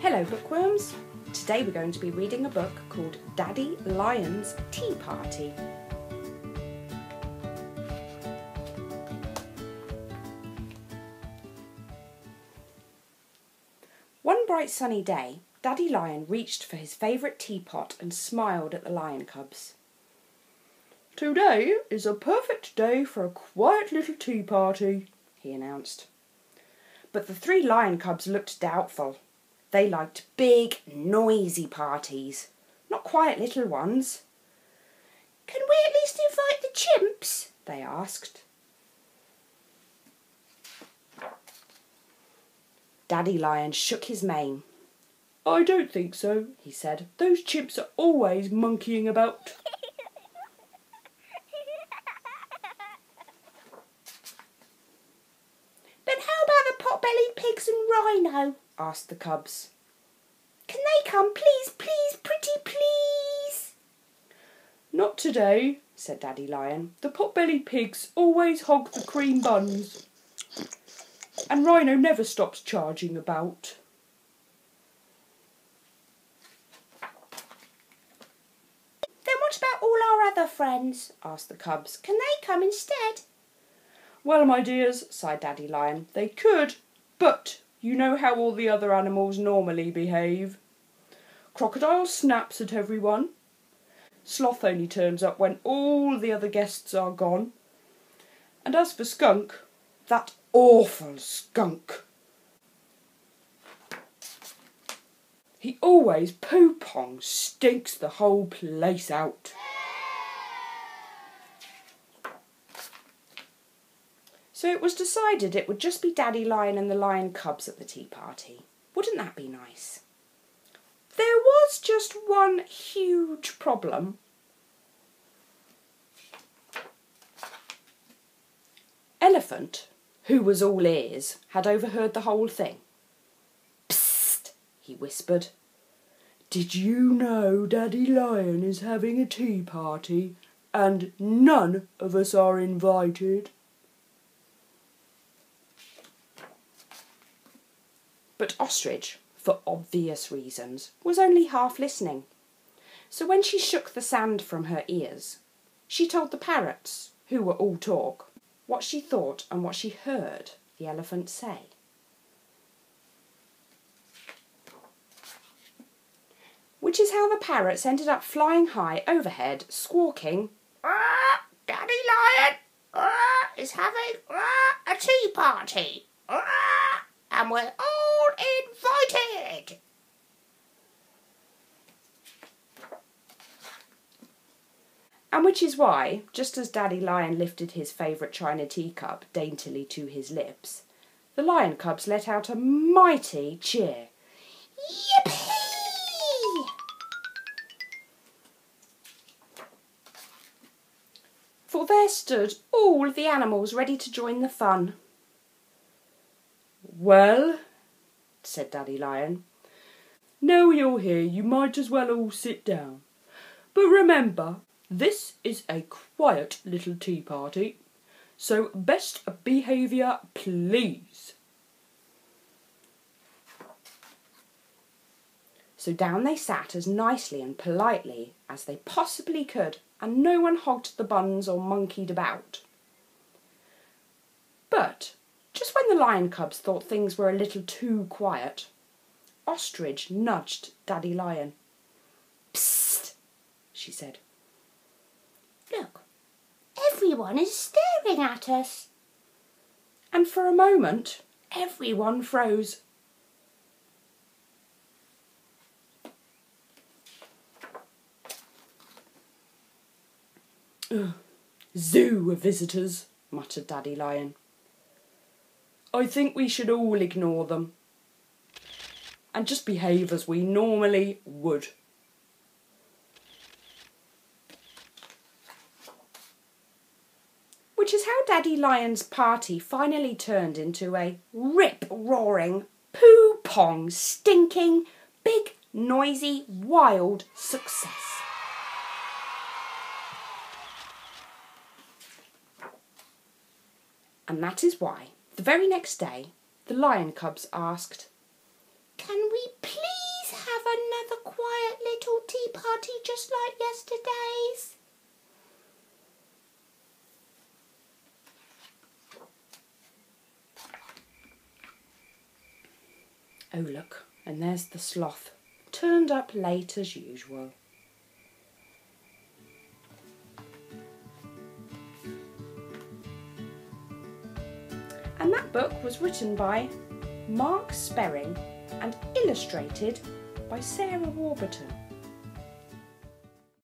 Hello, bookworms. Today we're going to be reading a book called Daddy Lion's Tea Party. One bright sunny day, Daddy Lion reached for his favourite teapot and smiled at the lion cubs. Today is a perfect day for a quiet little tea party, he announced. But the three lion cubs looked doubtful. They liked big, noisy parties, not quiet little ones. Can we at least invite the chimps? they asked. Daddy Lion shook his mane. I don't think so, he said. Those chimps are always monkeying about. But how about the pot-bellied pigs and rhino? Asked the cubs. Can they come, please, please, pretty please? Not today, said Daddy Lion. The pot-bellied pigs always hog the cream buns. And Rhino never stops charging about. Then what about all our other friends? asked the cubs. Can they come instead? Well, my dears, sighed Daddy Lion, they could, but you know how all the other animals normally behave. Crocodile snaps at everyone. Sloth only turns up when all the other guests are gone. And as for Skunk, that awful skunk. He always poo pong stinks the whole place out. So it was decided it would just be Daddy Lion and the lion cubs at the tea party. Wouldn't that be nice? There was just one huge problem. Elephant, who was all ears, had overheard the whole thing. Psst, he whispered. Did you know Daddy Lion is having a tea party and none of us are invited? But Ostrich, for obvious reasons, was only half listening. So when she shook the sand from her ears, she told the parrots, who were all talk, what she thought and what she heard the elephant say. Which is how the parrots ended up flying high overhead, squawking, ah, Daddy Lion ah, is having ah, a tea party, ah, and we're all invited. And which is why, just as Daddy Lion lifted his favourite china teacup daintily to his lips, the lion cubs let out a mighty cheer. Yippee! For there stood all the animals ready to join the fun. Well, said Daddy Lion, now you're here, you might as well all sit down. But remember, this is a quiet little tea party, so best behaviour, please. So down they sat as nicely and politely as they possibly could, and no one hogged the buns or monkeyed about. But just when the lion cubs thought things were a little too quiet, Ostrich nudged Daddy Lion. Psst, she said. Look, everyone is staring at us. And for a moment, everyone froze. Ugh, zoo of visitors, muttered Daddy Lion. I think we should all ignore them and just behave as we normally would. Which is how Daddy Lion's party finally turned into a rip roaring, poo pong, stinking, big, noisy, wild success. And that is why, the very next day, the lion cubs asked, Can we please have another quiet little tea party just like yesterday's? Oh, look, and there's the sloth, turned up late as usual. And that book was written by Mark Sperring and illustrated by Sarah Warburton.